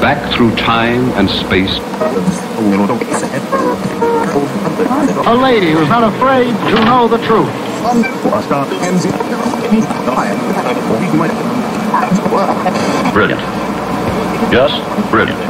Back through time and space. A lady who's not afraid to know the truth. Brilliant. Yes, brilliant.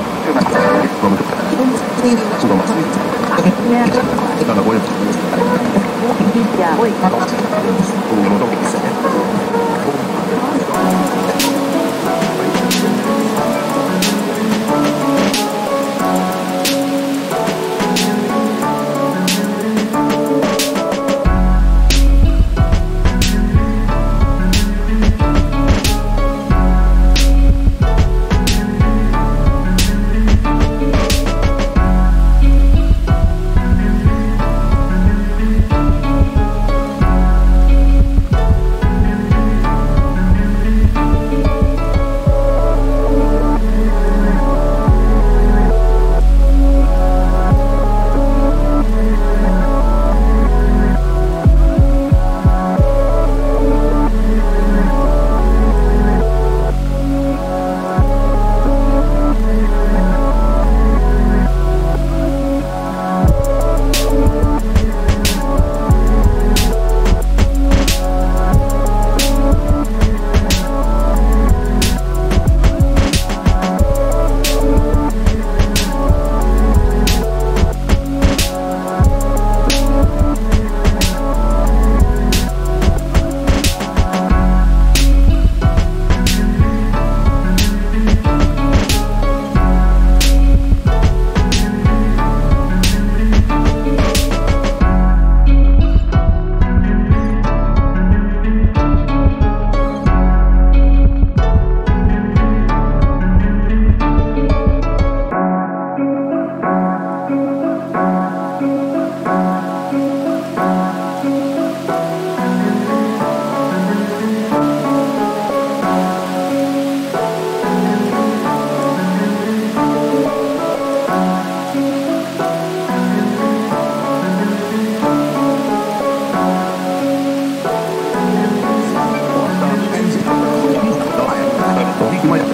思いま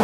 す。